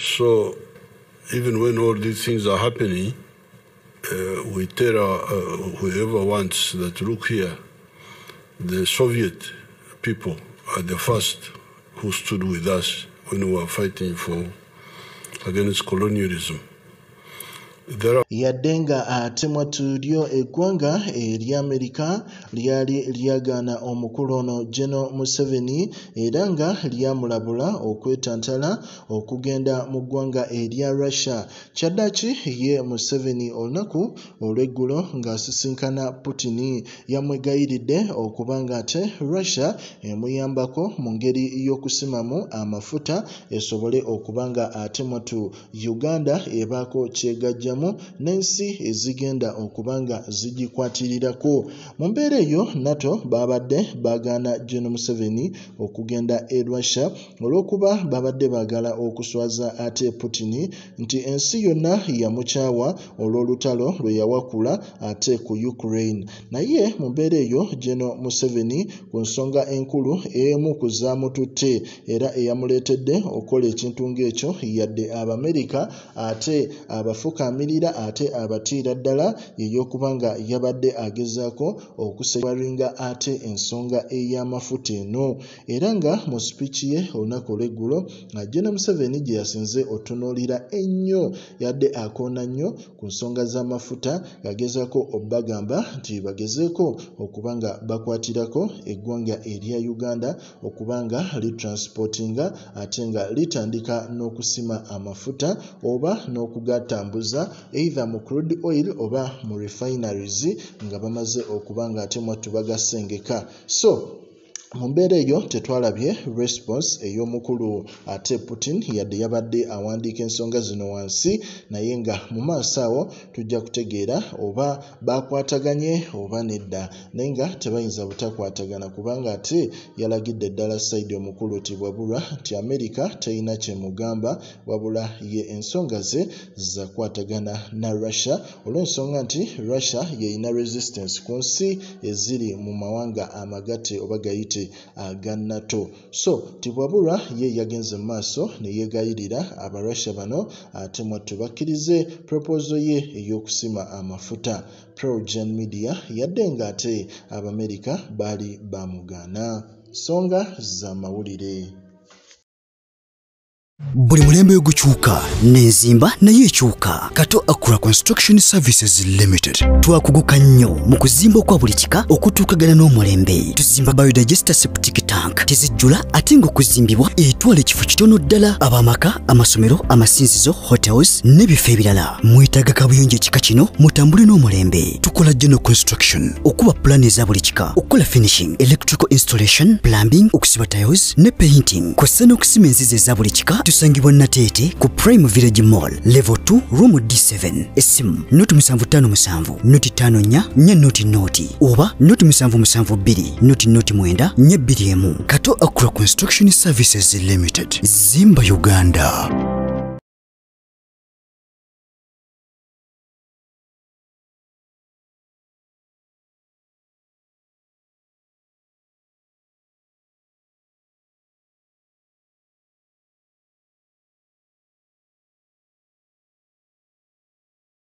So even when all these things are happening, uh, we tell our, uh, whoever wants that look here, the Soviet people are the first who stood with us when we were fighting for against colonialism. Yadde nga ate mwattu lyo eggwanga ery'amerika lyali lyagaana omukulu ono geno museveni era nga lyamulabula okwetantala okugenda mu ggwanga erya russia. Kyaddaki ye museveni olunaku olw'eggulo ng'asisinkana putini yamwegayiridde okuba nga ate russia emuyambako mu ngeri y'okusimamu amafuta esobole okuba nga ate mwattu uganda ebaako kyegajjamu n'ensi ezigenda okuba nga zigikwatirirako. Mu mbeera eyo nato babadde bagaana geno museveni okugenda e russia olw'okuba babadde baagala okuswaza ate putini nti ensi yonna yamukyawa olw'olutalo lwe yawakula ate ku ukraine. Naye mu mbeera eyo geno museveni ku nsonga enkulu emu ku zaamututte era eyamuleetedde okukola ekintu ng'ekyo yadde abamerika ate abafukamiri abalirira ate abatiira ddala ey'okuba nga yabadde agezaako okusewaringa ate ensonga ey'amafuta eno. Era nga mu sipiiki ye olunaku olw'eggulo jena museveni gye yasinze otunuulira ennyo. Yadde akoona nnyo ku nsonga z'amafuta agezaako obbagamba nti bagezeeko okuba nga bakwatirako eggwanga erya uganda okuba nga litransportinga ate nga litandika n'okusima amafuta oba n'okugatambuza either mu crude oil oba mu refineries nga bamaze okuba nga ate mwattu bagasengeka. So mu mbeera eyo tetwalabye response ey'omukulu ate putin yadde yabadde awandiika ensonga zino wansi naye nga mu maaso awo tujja kutegeera oba bakwataganye oba nedda. Naye nga tebayinza butakwatagana kubanga ate yalagidde eddala saidi omukulu ti bwabulwa nti amerika terina kyemugamba wabula ye ensonga ze zakwatagana na russia. Olw'ensonga nti russia yeyina resistance ku nsi eziri mu mawanga amagatte oba gayite aga nato. So tibwabulwa ye yagenze mu maaso ne yeegayirira abarussia bano ate mwattu bakkirize propozo ye ey'okusima amafuta. Progen media yadde nga ate abamerika baali bamugaana nsonga za mawulire buli mulembe gukyuka n'enzimba naye ekyuka. Kato akura construction services limited. Twakuguka nnyo mu kuzimba okwa buli kika okutuukagana n'omulembe. Tuzimba biodigester septic tank tezijjula ate ng'okuzimbibwa etwala ekifo kitono ddala. Ab'amaka amasomero amasinzizo hotels n'ebifo ebirala. Mwetaaga kabuyonjo ekika kino mutambule n'omulembe. Tukola geno construction. Okuba pulaani eza buli kika. Okukola finishing electrical installation plumbing okusiba tiles ne painting. Kw'ossa n'okusima enzizi eza buli kika tusangibwa nateete ku prime village mall level 2 room d7 essimu noti 757 noti 54 nye noti noti oba noti 772 noti noti 9 nye 21 kato akura construction services limited zimba uganda